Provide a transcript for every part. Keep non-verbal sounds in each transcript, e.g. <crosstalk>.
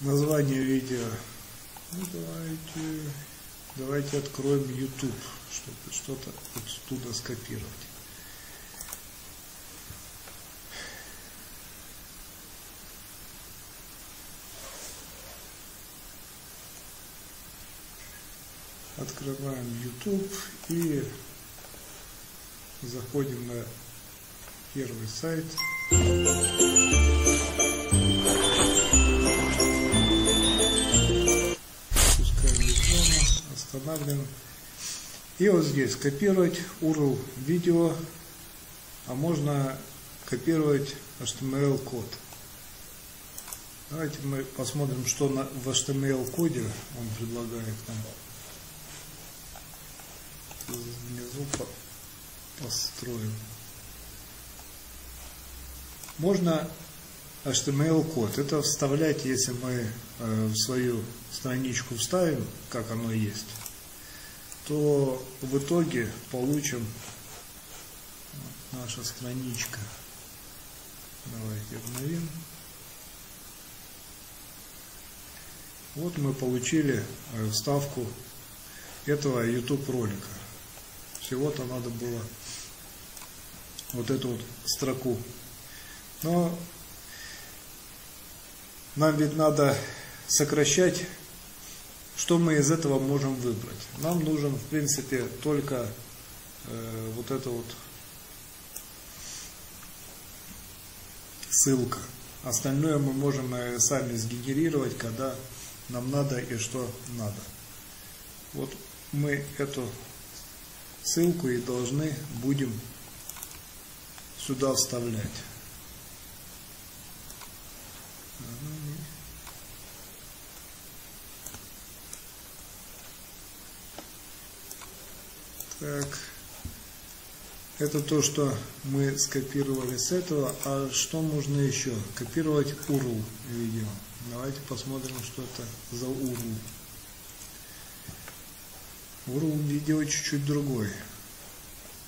название видео. Ну, давайте, давайте откроем YouTube, чтобы что-то оттуда скопировать. Открываем YouTube и заходим на первый сайт. Рекламу, останавливаем. И вот здесь копировать URL видео, а можно копировать HTML код. Давайте мы посмотрим, что на, в HTML коде он предлагает нам. Внизу по, построим. Можно HTML-код. Это вставлять, если мы э, в свою страничку вставим, как оно есть, то в итоге получим наша страничка. Давайте обновим. Вот мы получили э, вставку этого YouTube ролика. Всего-то надо было вот эту вот строку. Но нам ведь надо сокращать, что мы из этого можем выбрать. Нам нужен, в принципе, только э, вот эта вот ссылка. Остальное мы можем э, сами сгенерировать, когда нам надо и что надо. Вот мы эту ссылку и должны будем сюда вставлять. Так. Это то, что мы скопировали с этого. А что можно еще? Копировать URL видео. Давайте посмотрим, что это за URL. URL видео чуть-чуть другой.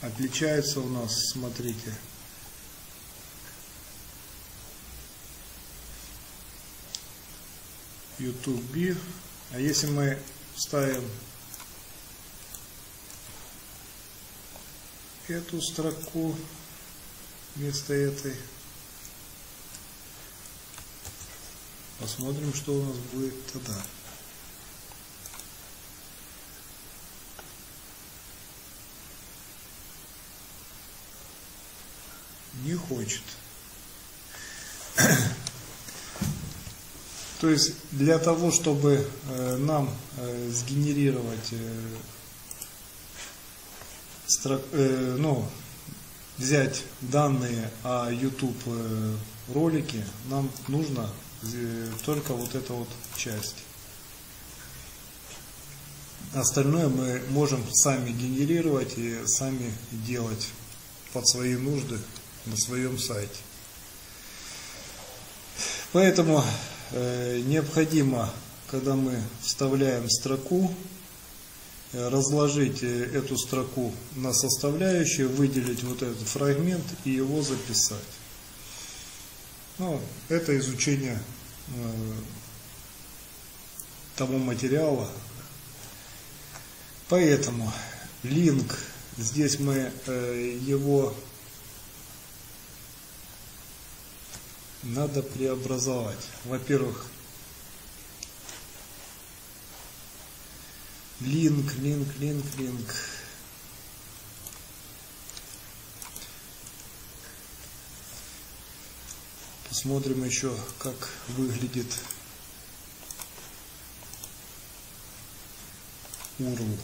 Отличается у нас, смотрите. YouTube B. А если мы ставим эту строку вместо этой, посмотрим, что у нас будет тогда. Не хочет. То есть для того, чтобы э, нам э, сгенерировать э, строк, э, ну, взять данные о YouTube э, ролике, нам нужно э, только вот эта вот часть. Остальное мы можем сами генерировать и сами делать под свои нужды на своем сайте. Поэтому Э, необходимо, когда мы вставляем строку, разложить э, эту строку на составляющие, выделить вот этот фрагмент и его записать. Ну, это изучение того материала. Поэтому линк, здесь мы его надо преобразовать. Во-первых, линк, линк, линк, линк. Посмотрим еще, как выглядит URL.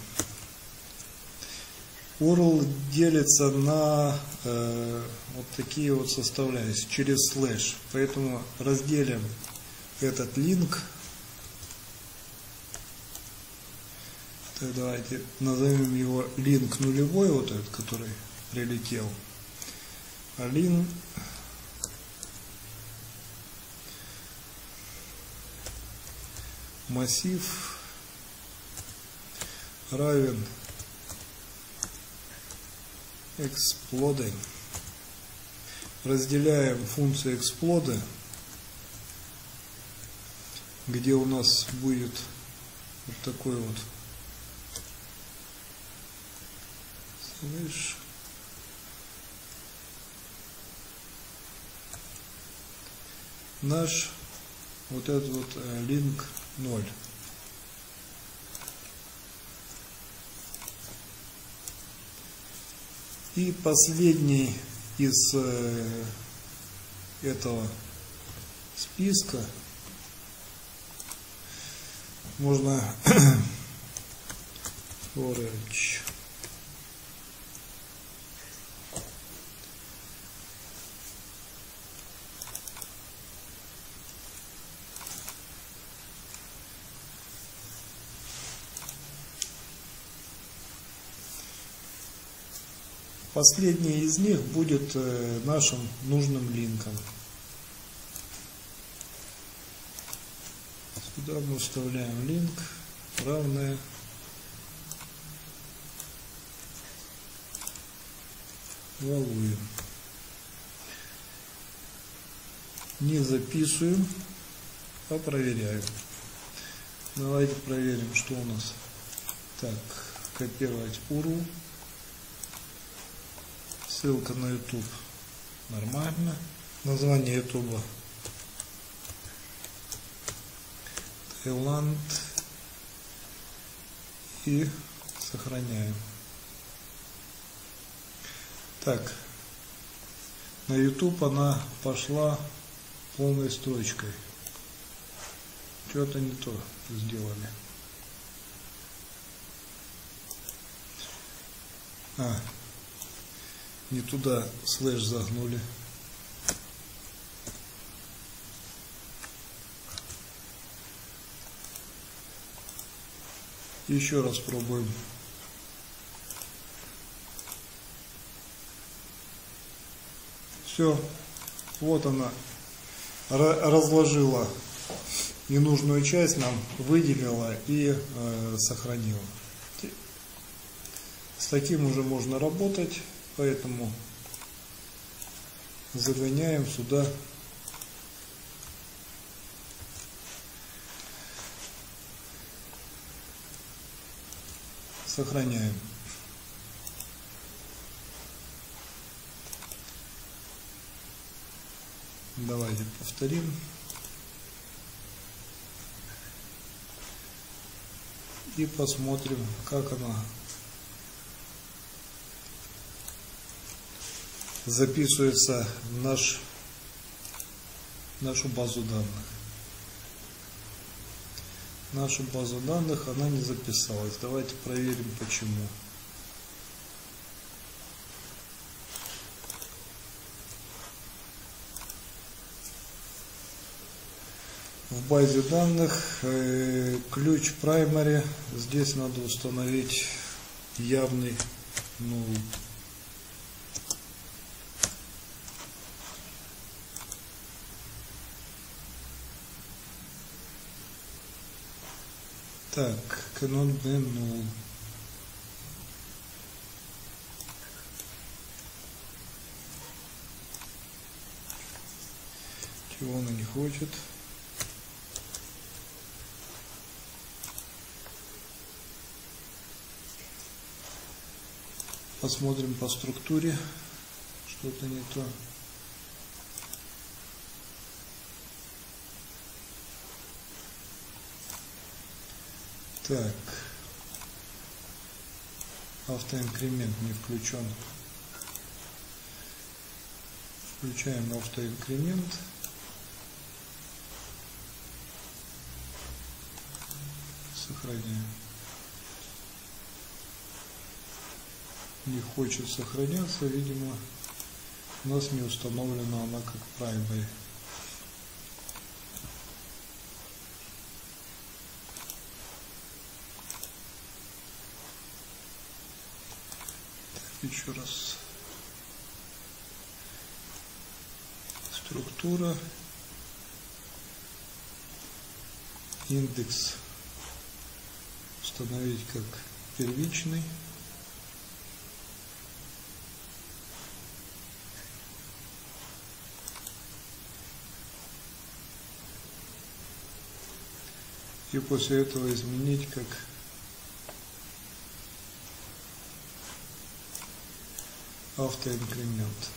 URL делится на э, вот такие вот составляющие через слэш. Поэтому разделим этот линк. Так, давайте назовем его линк нулевой, вот этот, который прилетел. А линк массив равен explode. Разделяем функцию explode где у нас будет вот такой вот слышь наш вот этот вот э, link 0 И последний из э, этого списка. Можно <coughs> Последний из них будет э, нашим нужным линком. Сюда мы вставляем линк, равное валуем. Не записываем, а проверяем. Давайте проверим, что у нас. Так, копировать URL. Ссылка на YouTube. Нормально. Название YouTube. Таиланд. И сохраняем. Так. На YouTube она пошла полной строчкой. Что-то не то сделали. А, не туда слэш загнули. Еще раз пробуем. Все, вот она разложила ненужную часть нам, выделила и э, сохранила. С таким уже можно работать. Поэтому загоняем сюда сохраняем. Давайте повторим. И посмотрим, как она записывается в наш, нашу базу данных. Нашу базу данных она не записалась. Давайте проверим почему. В базе данных э, ключ primary. Здесь надо установить явный ну, Так, канон B0. Чего она не хочет? Посмотрим по структуре. Что-то не то. Так. Автоинкремент не включен. Включаем автоинкремент. Сохраняем. Не хочет сохраняться, видимо, у нас не установлена она как primary. Еще раз. Структура. Индекс установить как первичный. и после этого изменить как автоинкремент.